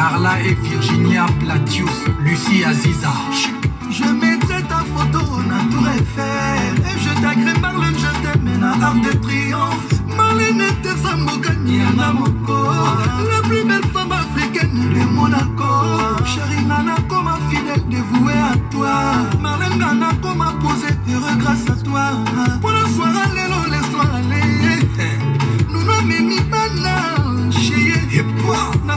Carla et Virginia Platius, Lucie Aziza. Je mettrai ta photo na Tour Eiffel Et je t'agrée Marlène, je t'aime na Arc de Triomphe. Marlène était sa mokani na moko La plus belle femme africaine de Monaco. Chérie Nana comme fidèle dévouée à toi. Marlène Nana comme posé heureux grâce à toi. Pour le soir allélo, laisse-toi aller. Nous n'amemi bana chérie. Et toi, na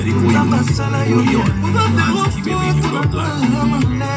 Let it go, you want it. Go, you want it. You baby, you got black.